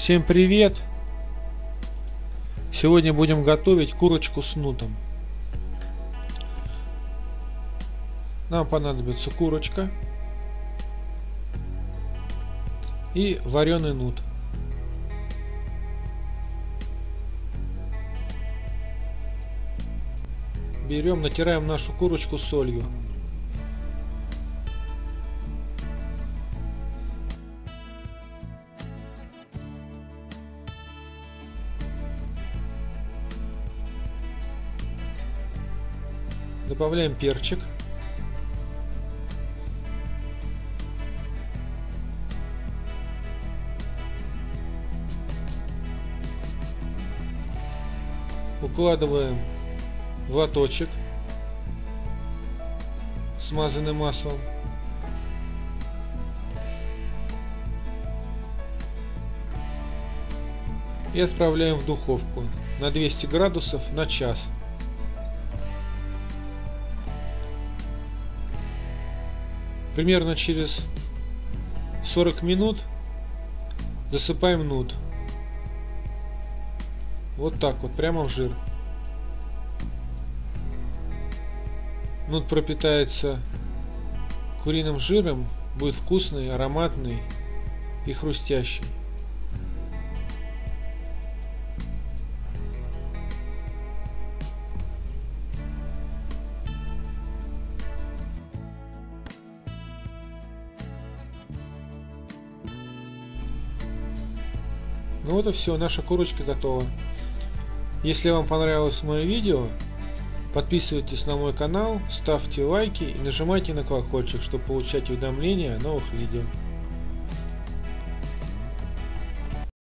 Всем привет! Сегодня будем готовить курочку с нутом. Нам понадобится курочка и вареный нут. Берем, натираем нашу курочку солью. Добавляем перчик. Укладываем лоточек, смазанный маслом. И отправляем в духовку на 200 градусов на час. Примерно через 40 минут засыпаем нут. Вот так вот, прямо в жир. Нут пропитается куриным жиром, будет вкусный, ароматный и хрустящий. Ну вот и все, наша курочка готова. Если вам понравилось мое видео, подписывайтесь на мой канал, ставьте лайки и нажимайте на колокольчик, чтобы получать уведомления о новых видео.